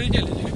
Понедельник.